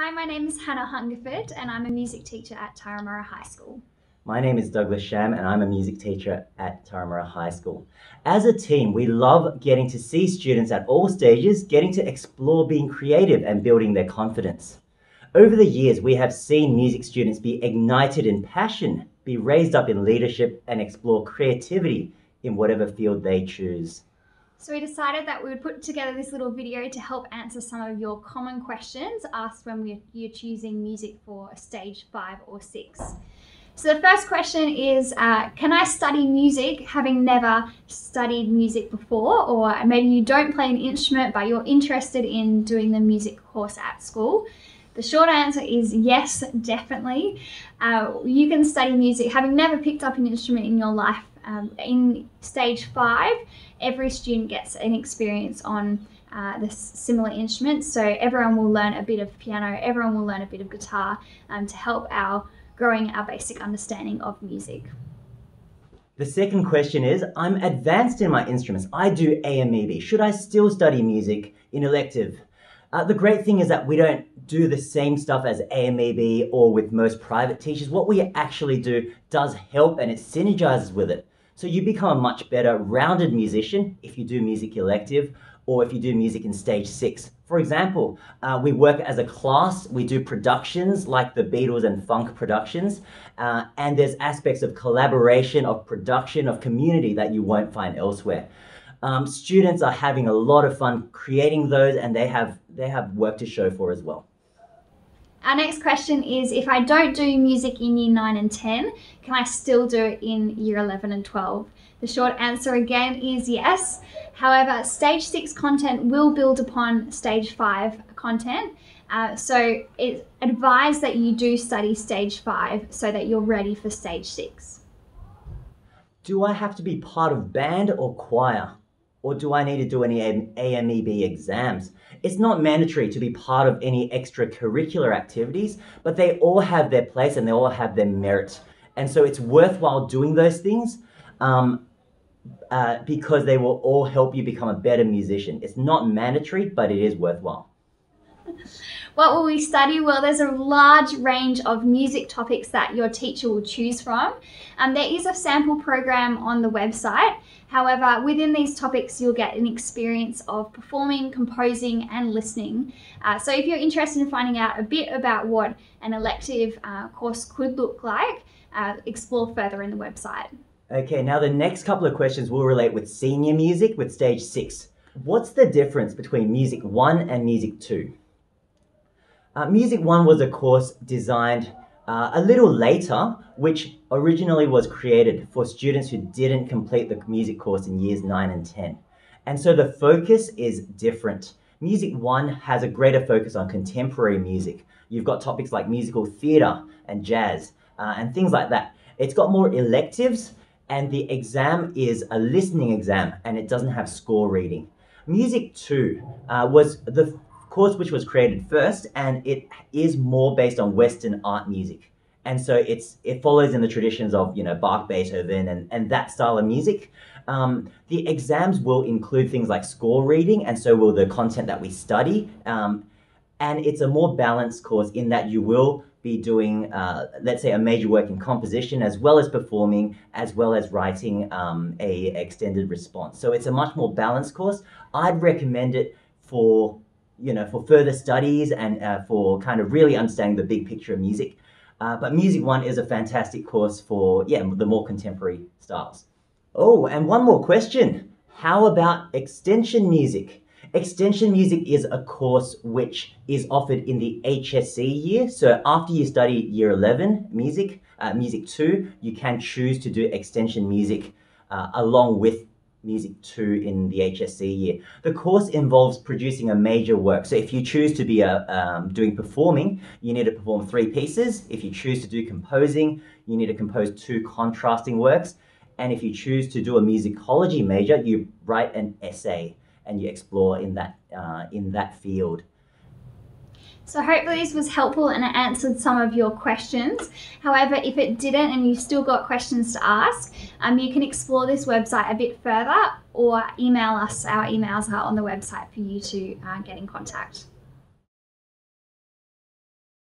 Hi, my name is Hannah Hungerford and I'm a music teacher at Turramurra High School. My name is Douglas Sham and I'm a music teacher at Turramurra High School. As a team, we love getting to see students at all stages getting to explore being creative and building their confidence. Over the years, we have seen music students be ignited in passion, be raised up in leadership, and explore creativity in whatever field they choose. So we decided that we would put together this little video to help answer some of your common questions asked when we're, you're choosing music for stage five or six. So the first question is, uh, can I study music having never studied music before? Or maybe you don't play an instrument, but you're interested in doing the music course at school. The short answer is yes, definitely. Uh, you can study music having never picked up an instrument in your life. Um, in stage five, every student gets an experience on uh, the similar instruments. So everyone will learn a bit of piano, everyone will learn a bit of guitar um, to help our growing our basic understanding of music. The second question is I'm advanced in my instruments. I do AMEB. Should I still study music in elective? Uh, the great thing is that we don't do the same stuff as AMEB or with most private teachers. What we actually do does help and it synergizes with it. So you become a much better rounded musician if you do music elective or if you do music in stage six. For example, uh, we work as a class, we do productions like the Beatles and funk productions, uh, and there's aspects of collaboration, of production, of community that you won't find elsewhere. Um, students are having a lot of fun creating those and they have, they have work to show for as well. Our next question is if I don't do music in year 9 and 10, can I still do it in year 11 and 12? The short answer again is yes. However, stage 6 content will build upon stage 5 content. Uh, so it's advised that you do study stage 5 so that you're ready for stage 6. Do I have to be part of band or choir? Or do I need to do any AMEB exams? It's not mandatory to be part of any extracurricular activities, but they all have their place and they all have their merit. And so it's worthwhile doing those things um, uh, because they will all help you become a better musician. It's not mandatory, but it is worthwhile. What will we study? Well, there's a large range of music topics that your teacher will choose from. Um, there is a sample program on the website. However, within these topics, you'll get an experience of performing, composing, and listening. Uh, so if you're interested in finding out a bit about what an elective uh, course could look like, uh, explore further in the website. Okay, now the next couple of questions will relate with senior music with stage six. What's the difference between music one and music two? Uh, Music One was a course designed uh, a little later, which originally was created for students who didn't complete the music course in years 9 and 10. And so the focus is different. Music 1 has a greater focus on contemporary music. You've got topics like musical theatre and jazz uh, and things like that. It's got more electives, and the exam is a listening exam and it doesn't have score reading. Music 2 uh, was the course which was created first, and it is more based on Western art music. And so it's it follows in the traditions of you know Bach, Beethoven, and, and that style of music. Um, the exams will include things like score reading, and so will the content that we study. Um, and it's a more balanced course in that you will be doing, uh, let's say, a major work in composition, as well as performing, as well as writing um, a extended response. So it's a much more balanced course. I'd recommend it for you know, for further studies and uh, for kind of really understanding the big picture of music. Uh, but Music One is a fantastic course for, yeah, the more contemporary styles. Oh, and one more question. How about extension music? Extension music is a course which is offered in the HSC year. So after you study year 11 music, uh, music 2, you can choose to do extension music uh, along with Music 2 in the HSC year. The course involves producing a major work. So if you choose to be a, um, doing performing, you need to perform three pieces. If you choose to do composing, you need to compose two contrasting works. And if you choose to do a musicology major, you write an essay and you explore in that, uh, in that field. So hopefully this was helpful and it answered some of your questions. However, if it didn't and you've still got questions to ask, um, you can explore this website a bit further or email us. Our emails are on the website for you to uh, get in contact.